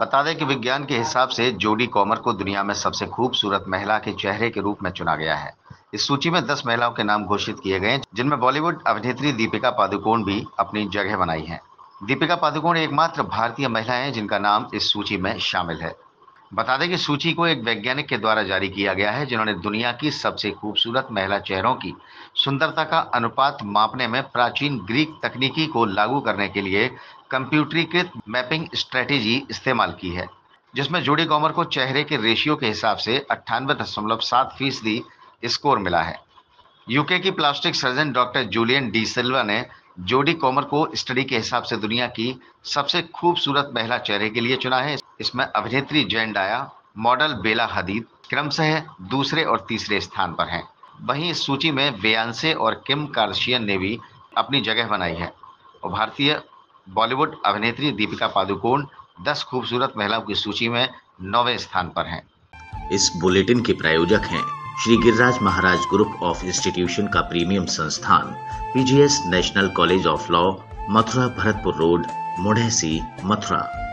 बता दें कि विज्ञान के हिसाब से जोडी कॉमर को दुनिया में सबसे खूबसूरत महिला के चेहरे के रूप में चुना गया है। इस सूची में 10 महिलाओं के नाम घोषित किए गए जिनमें बॉलीवुड अभिनेत्री दीपिका पादुकोण भी अपनी जगह बनाई है। दीपिका पादुकोण एकमात्र भारतीय महिला है, जिनका नाम इस सूची में शामिल है। बता दें कि सूची को एक वैज्ञानिक के द्वारा जारी किया गया है, जिन्होंने दुनिया की सबसे खूबसूरत महिला चेहरों की सुंदरता का अनुपात मापने में प्राचीन ग्रीक तकनीकी को लागू करने के लिए कंप्यूटरीकृत मैपिंग स्ट्रेटेजी इस्तेमाल की है, जिसमें जोड़ी कॉमर को चेहरे के रेशियो के हिसाब से अट्ठानवे दशमलव सात फ़ीसदी स्कोर मिला है। यूके की plastic surgeon doctor Julian de Silva ने जोडी कॉमर को स्टडी के हिसाब से दुनिया की सबसे खूबसूरत महिला चेहरे के लिए चुना है। इसमें अभिनेत्री Zendaya, model Bella Hadid, क्रमशः दूसरे और तीसरे स्थान पर हैं। वहीं इस सूची में बेयांसे और किम कार्शियन ने भी अपनी जगह बनाई है। और भारतीय बॉलीवुड अभिनेत्री दीपिका पादुकोण 10 खूबसूरत महिलाओं की सूची में नौवे स्थान पर हैं। इस बुलेटिन के प्रायोजक हैं Shri Giriraj Maharaj group of institution का प्रीमियम संस्थान PGS national college of law, Mathura, Bharatpur road, Modhesi, Mathura.